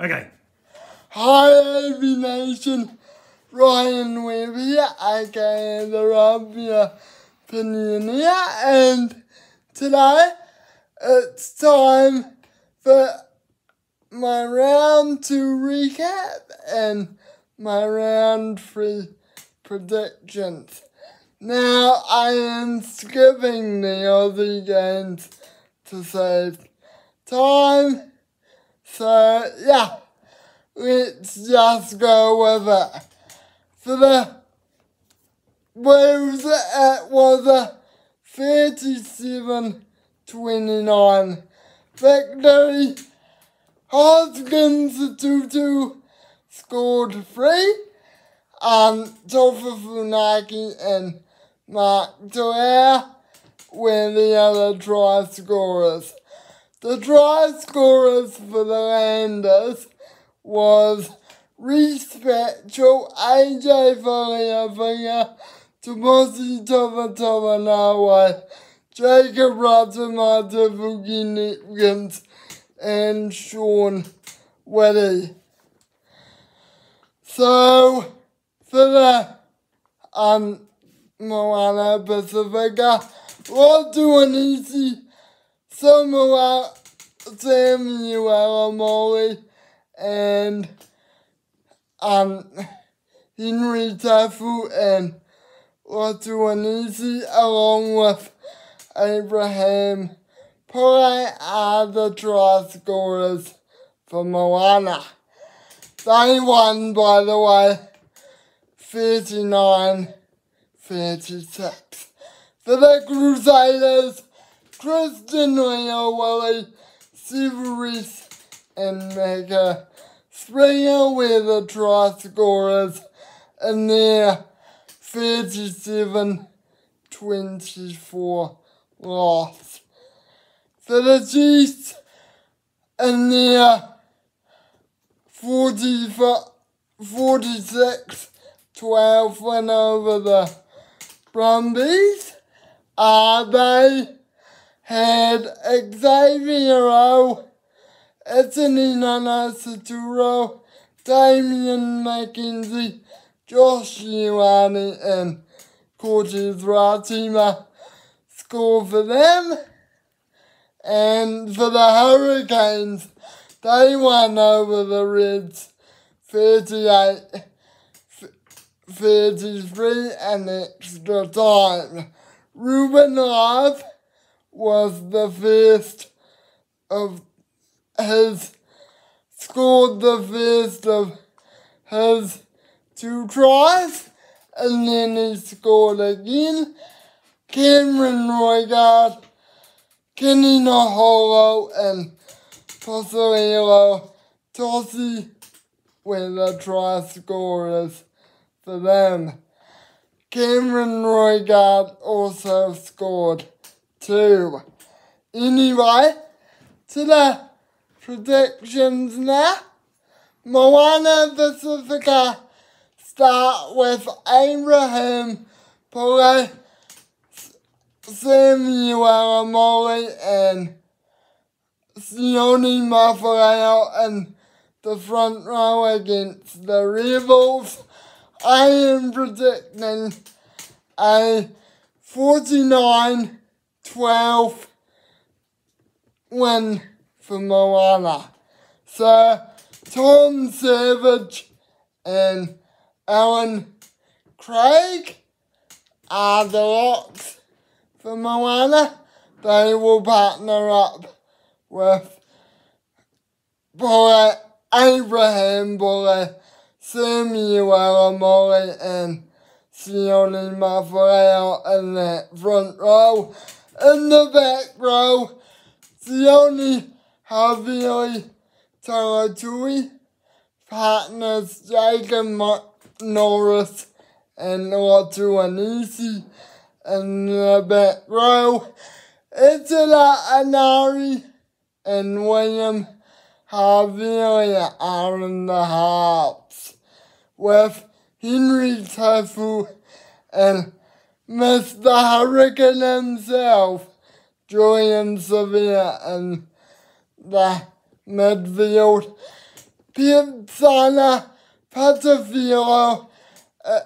Okay. Hi, AB Nation. Ryan Webb here, aka the Rugby Opinioneer, and today it's time for my round two recap and my round three predictions. Now I am skipping the Aussie games to save time. So yeah, let's just go with it. For the Wolves, it was a 37-29 victory. Hoskins Tutu scored three, um, and Taufa Funaki and Mark Toer were the other try scorers. The try scorers for the Landers was Rhys Patchell, AJ Faliafinger, Tomosi Tova Tova Nawa, Jacob Ratamata Fuki Kneepkens, and Sean Withy. So, for the um, Moana Pacifica, we'll do an easy Samuel Samuel Molly and um Henry Taefu and Watuanisi along with Abraham Pole are the try scorers for Moana. They won, by the way, 39 36. For the Crusaders, Kristen Leo Willie, Severus, and Macca Springer were the try scorers in their 37 24 loss. For the Chiefs, in their 40, 46 12 win over the Brumbies, uh, they had Xavier Anthony Nana Saturo, Damian McKenzie, Josh Ioane, and Cortez Ratima score for them. And for the Hurricanes, they won over the Reds 38 33 and extra time. Ruben Love was the first of his, scored the first of his two tries, and then he scored again. Cameron Roigard, Kini Naholo, and Tosililo Tossi were the try scorers for them. Cameron Roigard also scored two. Anyway, to the predictions now. Moana Pacifica start with Abraham Pole, Samuel Amoli, and Sione Mafaleo in the front row against the Rebels. I am predicting a 49 12 win for Moana. So, Tom Savage and Alan Craig are the locks for Moana. They will partner up with Boy Abraham Boy Samuel Amore and Sione Mafreo in that front row. In the back row, Sione Javier Taratui partners Jacob Norris and Otto Anisi in the back row. Itala Anari and William Havili are in the halves with Henry Taefu and Mr. Hurricane himself, Julian Savea in the midfield. Pizzana Patafilo uh,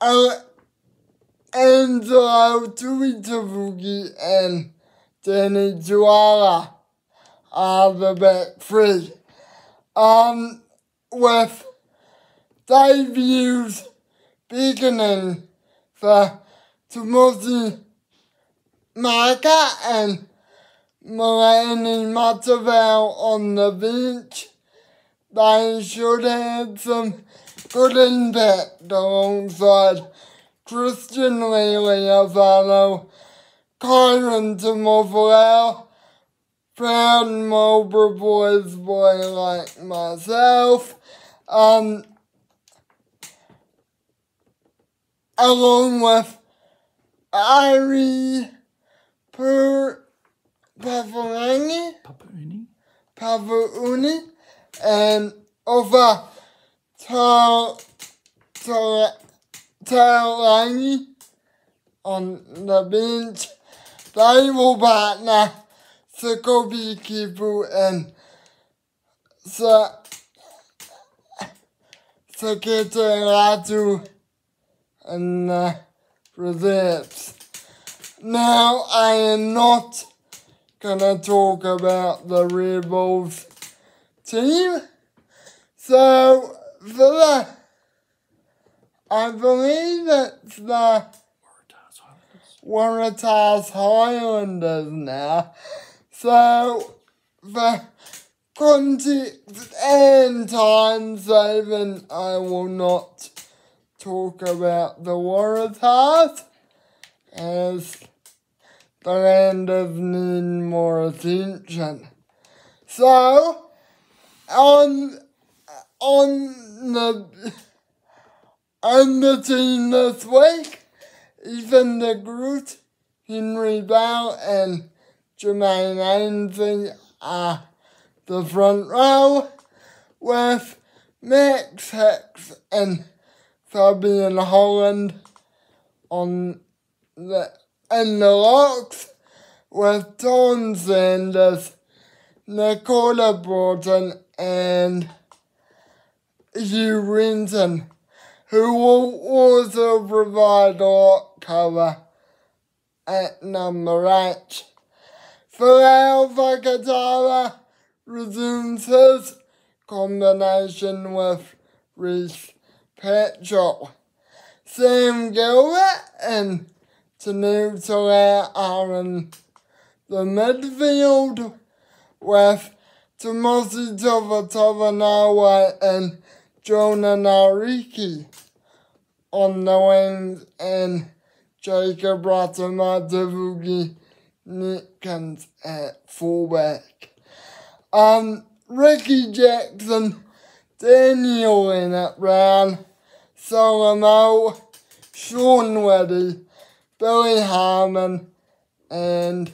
uh, Angelo Tuitavugi and Danny Juala are the back three. Um, with debuts beginning for Timothy Maka and Melanie Matavel on the beach. They should have some good impact alongside Christian Liliavano, Kyron Timofolau, proud Marlborough Boys boy like myself, um, along with Ari Per Pavarani, Papuni. Pavaruni, and over Tal Tal Talangi on the bench. They will partner Sokobi Kipu and Sa Sakete Ratu and uh, the reserves. Now I am not gonna talk about the Rebels team. So for the I believe it's the Waratahs Highlanders. Highlanders now. So for context and time saving I will not talk about the Waratahs as the Landers need more attention. So on on the on the team this week, Ethan de Groot, Henry Bell, and Jermaine Ainsley are the front row, with Max Hicks and Fabian Holland on the in the locks, with Tom Sanders, Nicola Broughton, and Hugh Renton who will also provide lock cover at number 8. Folau Fakatava resumes his combination with Reese Petrol. Sam Gilbert and Tanu Tolea are in the midfield with Timothy Tovatavanawa and Jonah Nariki on the wings and Jacob Ratumaitavuki Nickens at fullback. Um, Ricky Jackson, Daniel Leonard Brown, Solomon, Sean Withy, Billy Harmon, and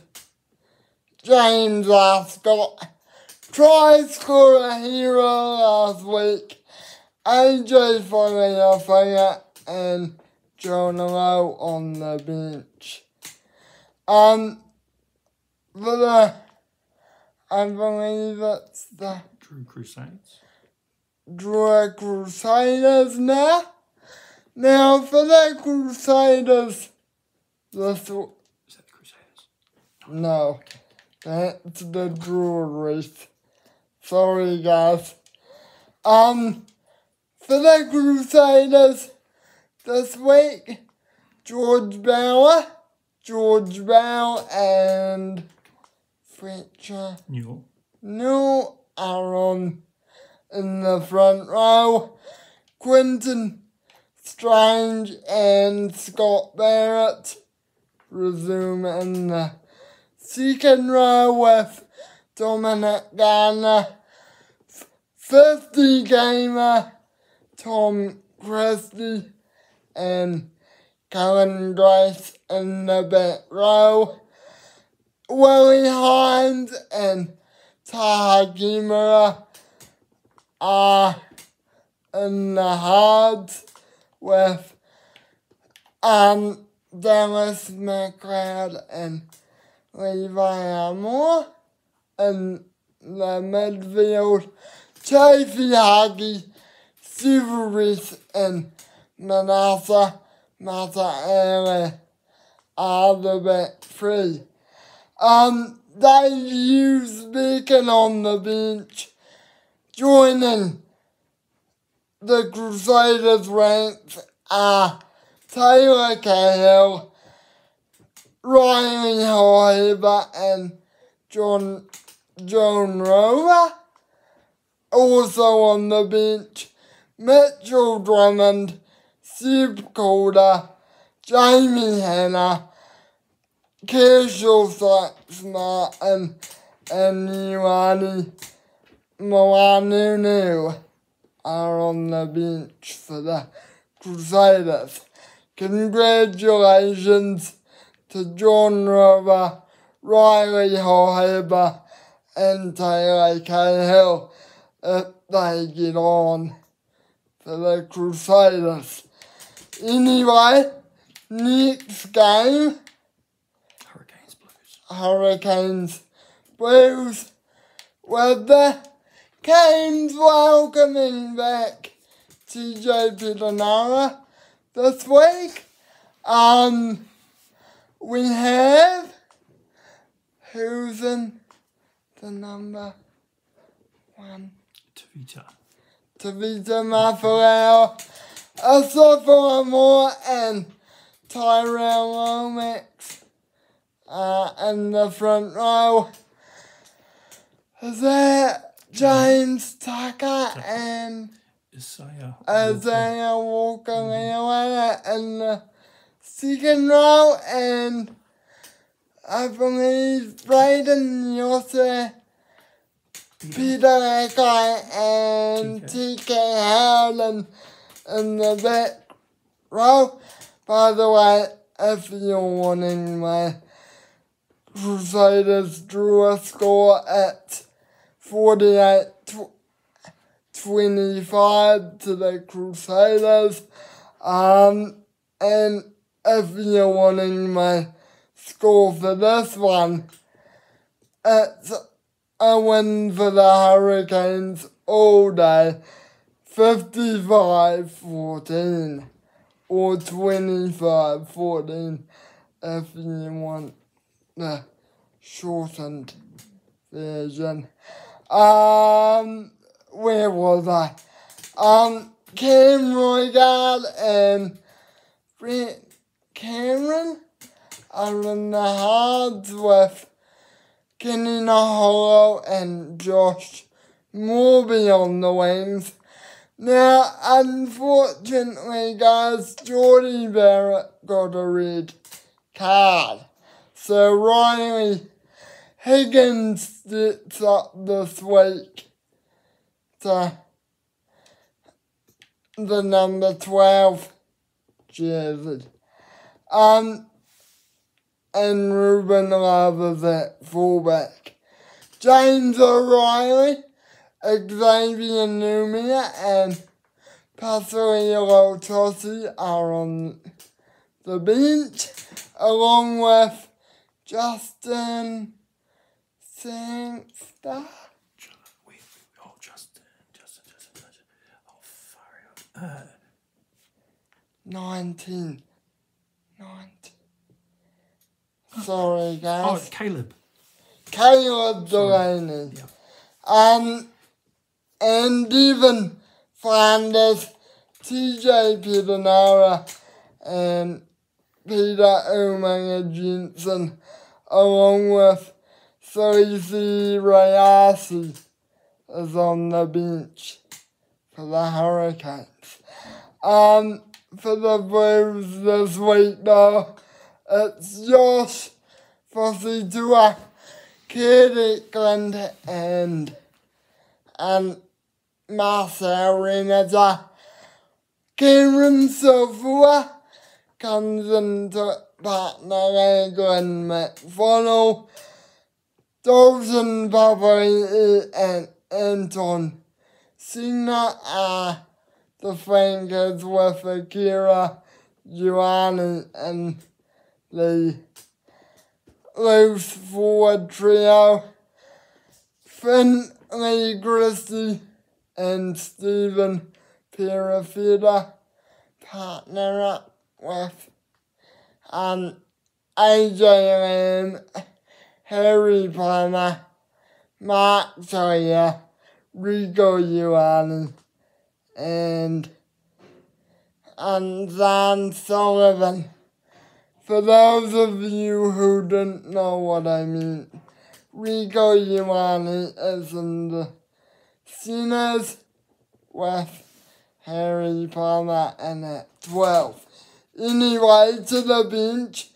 James Ascott. Try score a hero last week. AJ Fariafaya and Jonah Lowe on the bench. Um, for the, I believe it's the Drew Crusades. Druid Crusaders now. Now for the Crusaders, this Is that the Crusaders? no, that's the Druids. Sorry guys. Um, for the Crusaders this week, George Bower, George Bauer, and Fletcher Newell. New are on in the front row. Quentin Strange and Scott Barrett. Resume in the second row with Dominic Gardiner, 50 gamer Tom Christie, and Cullen Grace in the back row. Willi Heinz and Taha Kemara are in the hards with um, Dallas McLeod and Levi Amore in the midfield. Chafee Hagi, Silveris, and Manasa Mataele are the back three. Um, they use Beacon on the bench, joining the Crusaders ranks are Taylor Cahill, Riley Hoiber, and John John Rover. Also on the bench, Mitchell Drummond, Sib Calder, Jamie Hanna, Kershaw Saxma, and, and Ioane Moanunu are on the bench for the Crusaders. Congratulations to John Rover, Riley Hoheber, and Taylor Cahill if they get on for the Crusaders. Anyway, next game, Hurricanes Blues. Hurricanes Blues with the Canes welcoming back TJ Perenara this week. Um, we have who's in the number one? Tavita. Tavita Mafaleo, Asafa Moore, and Tyrell Lomax uh, in the front row. Is that James Tucker and Isaiah. Walker Leona in the second row? And I believe Braden Yosse, Peter Akai, and TK Howland in the back row. By the way, if you're wanting my Crusaders drew a score at 48 tw- 25 to the Crusaders. Um, and if you're wanting my score for this one, it's a win for the Hurricanes all day 55 14 or 25 14 if you want the shortened version. Um, where was I? Um, Cam Roigard and Brent Cameron are in the hards with Kini Naholo and Josh Morby on the wings. Now, unfortunately, guys, Jordie Barrett got a red card. So Riley Higgins sits up this week to the number 12 jersey. Um, and Ruben Love is at fullback. James O'Reilly, Xavier Numia, and Pasquale Tossi are on the bench, along with Justin Sangster. Ju- Wait, oh, Justin, Justin, Justin, Justin. Oh, fire. Uh, 19. 19. Sorry, guys. oh. Caleb. Caleb Delaney. Yeah. Um, and even Flanders, TJ Perenara, and Peter Umaga Jensen, along with Soisi Rayasi, is on the bench for the Hurricanes. Um, for the Blues this week, though, it's Josh Fossitua, Kid Glenn, and and Marcel Renata. Cameron Sofua comes into partner Glenn McFonnell. Dalton Papali and Anton Sina are the flankers with Akira Giovanni and the loose forward trio. Finley Christie, and Stephen Perofeta partner up with um, AJ Lamb, Harry Plummer, Mark Sawyer, Rieko Ioane, and and Dan Sullivan. For those of you who don't know what I mean, Rieko Ioane is in the Sinners with Harry Plummer and at 12. Anyway, to the bench,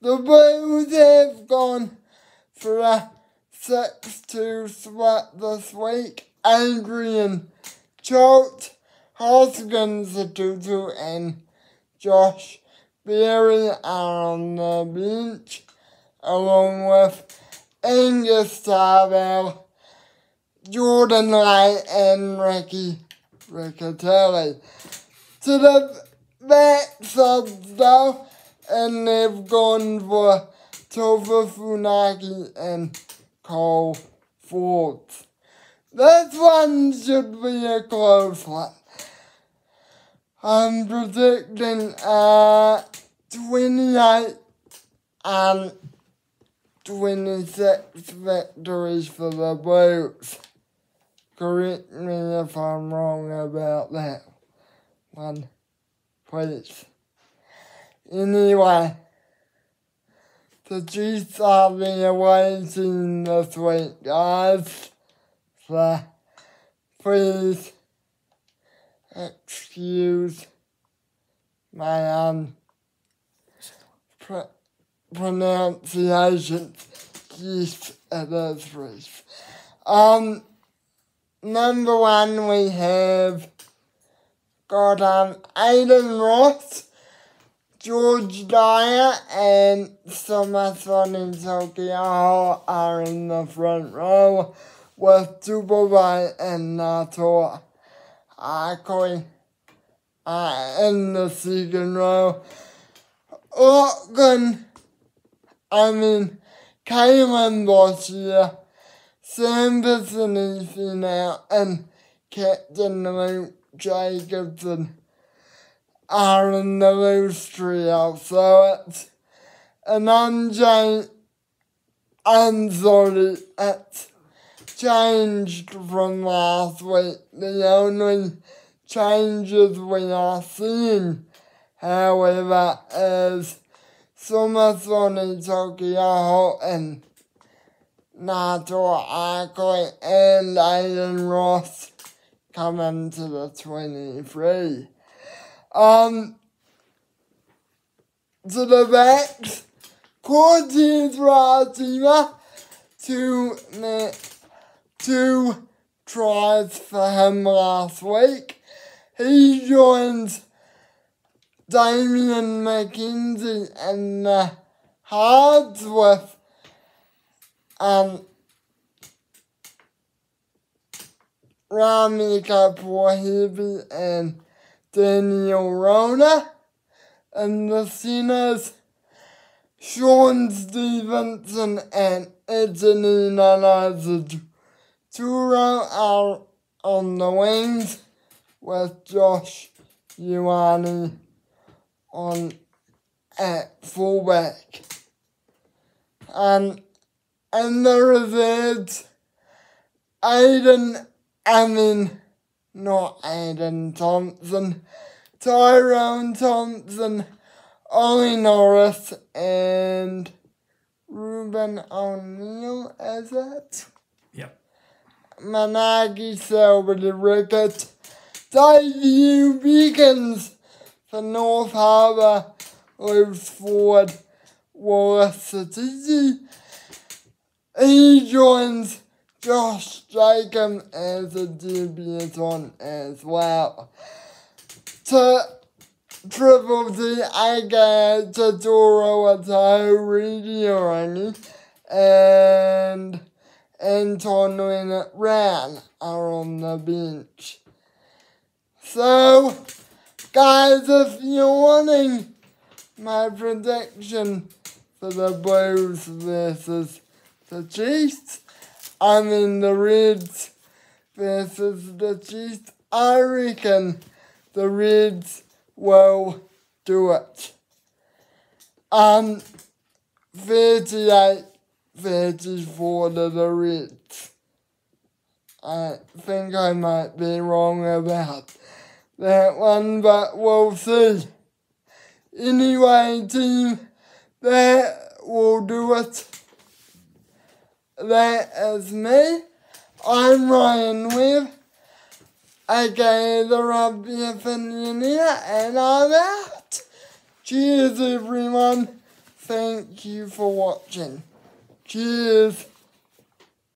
the Blues have gone for a 6-2 split this week. Adrian Choate, Hoskins, Tutu, and Josh Berry are on the bench, along with Angus Tarbell, Jordan Light, and Ricky Riccitelli. To the backside though, and they've gone for Tova Funaki and Cole Forbes. This one should be a close one. I'm predicting uh, 28 and 26 victories for the Blues. Correct me if I'm wrong about that one, please. Anyway, the Chiefs the away team this week, guys. So, please excuse my um pr- pronunciation. Yes, it is brief. Um, number one, we have got um Aiden Ross, George Dyer, and Summerson and Tokyo are in the front row with Dubai and Nato Akoi uh, in the second row. Auckland, I mean, Kalen Bossier, Sam Vicinity now, and Captain Luke Jacobson are in the loose trio, so it's an unchanged, I'm sorry, it's changed from last week. The only changes we are seeing, however, is Sumasoni Tokyo and Nato Akoi and Aiden Ross coming to the 23. Um, to the backs, Cortez Ratima, two, two tries for him last week. He joins Damian McKenzie and the Hards with um, Rami Kapoor and Daniel Rona. And the Sinners, Shaun Stevenson and Antonina Lazaturo are on the wings with Josh Ioane on at fullback. And in the reserves, Aiden, mean, not Aiden Thompson, Tyrone Thompson, Ollie Norris, and Ruben O'Neill, is it? Yep. Managi Selby Rickett, Dave Beacons for North Harbour, Loose Forward, Wallace City. He joins Josh Jacob as a debutant as well. To Triple D, aka Tadoro Atahu Radiorangi, and Anton Ran are on the bench. So, guys, if you're wanting my prediction for the Blues versus the Chiefs, I mean the Reds versus the Chiefs. I reckon the Reds will do it. Um, 38 34 to the Reds. I think I might be wrong about that one, but we'll see. Anyway, team, that will do it. That is me. I'm Ryan Webb, aka the Rugby and I'm out. Cheers, everyone. Thank you for watching. Cheers.